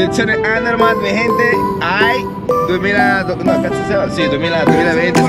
Ediciones Andermatt, mi gente. Ay, 2000 no, ¿qué se Sí, 2000 2020